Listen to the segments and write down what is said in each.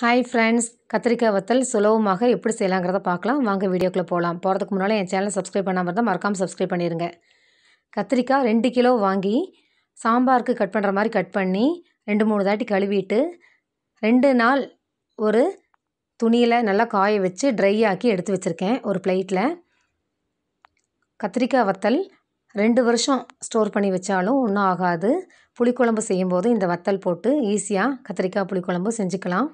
Hi friends கத்திரிக்காய் வத்தல் சுலபமாக எப்படி செய்யலாங்கிறத பார்க்கலாம். வாங்க வீடியோக்குள்ளே போகலாம் போகிறதுக்கு முன்னால் என் சேனலை சப்ஸ்கிரைப் பண்ணாமல் இருந்தால் மறக்காமல் சப்ஸ்கிரைப் பண்ணிடுங்க கத்திரிக்காய் ரெண்டு கிலோ வாங்கி சாம்பாருக்கு கட் பண்ணுற மாதிரி கட் பண்ணி ரெண்டு மூணு தாட்டி கழுவிட்டு ரெண்டு நாள் ஒரு துணியில் நல்லா காய வச்சு ட்ரை ஆக்கி எடுத்து வச்சுருக்கேன் ஒரு பிளேட்டில் கத்திரிக்காய் வத்தல் ரெண்டு வருஷம் ஸ்டோர் பண்ணி வச்சாலும் ஒன்றும் ஆகாது. புளிக்குழம்பு செய்யும்போது இந்த வத்தல் போட்டு ஈஸியாக கத்திரிக்காய் புளிக்குழம்பு செஞ்சுக்கலாம்.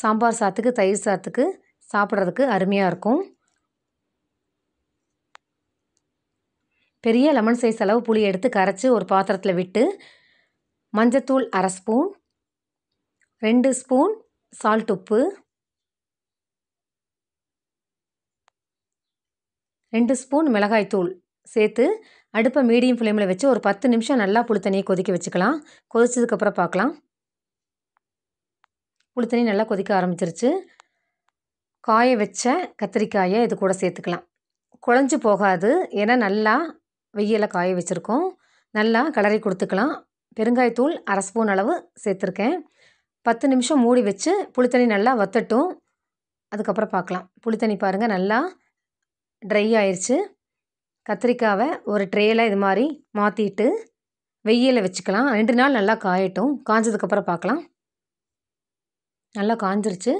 சாம்பார் சாத்துக்கு தயிர் சாத்துக்கு சாப்பிட்றதுக்கு அருமையாக இருக்கும். பெரிய லெமன் சைஸ் அளவு புளி எடுத்து கரைச்சி ஒரு பாத்திரத்தில் விட்டு மஞ்சத்தூள் அரை ஸ்பூன் ரெண்டு ஸ்பூன் சால்ட் உப்பு ரெண்டு ஸ்பூன் மிளகாய்த்தூள் சேர்த்து அடுப்பை மீடியம் ஃப்ளேமில் வச்சு ஒரு பத்து நிமிஷம் நல்லா புளி தண்ணியை கொதிக்க வச்சுக்கலாம். கொதிச்சதுக்கப்புறம் பார்க்கலாம். புளி தண்ணி நல்லா கொதிக்க ஆரம்பிச்சிருச்சு. காய வச்ச கத்திரிக்காயை இது கூட சேர்த்துக்கலாம். குழஞ்சி போகாது. ஏன்னா நல்லா வெயிலில் காய வச்சுருக்கோம். நல்லா கலரி கொடுத்துக்கலாம். பெருங்காயத்தூள் அரை ஸ்பூன் அளவு சேர்த்துருக்கேன். பத்து நிமிஷம் மூடி வச்சு புளித்தண்ணி நல்லா வத்தட்டும். அதுக்கப்புறம் பார்க்கலாம். புளித்தண்ணி பாருங்கள் நல்லா ட்ரை ஆயிடுச்சு கத்திரிக்காவை ஒரு ட்ரேயில் இது மாதிரி மாற்றிட்டு வெயிலில் வச்சுக்கலாம். ரெண்டு நாள் நல்லா காயட்டும். காஞ்சதுக்கப்புறம் பார்க்கலாம். நல்லா காஞ்சிருச்சு.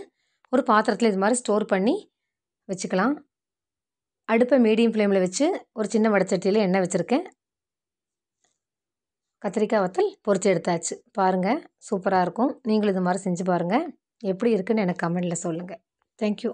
ஒரு பாத்திரத்தில் இது மாதிரி ஸ்டோர் பண்ணி வச்சுக்கலாம். அடுப்பை மீடியம் ஃப்ளேமில் வச்சு ஒரு சின்ன வடச்சட்டியில் எண்ணெய் வச்சுருக்கேன். கத்திரிக்காய் வத்தல் பொறிச்சு எடுத்தாச்சு. பாருங்கள் சூப்பராக இருக்கும். நீங்களும் இது மாதிரி செஞ்சு பாருங்கள் எப்படி இருக்குன்னு எனக்கு கமெண்டில் சொல்லுங்கள் தேங்க்யூ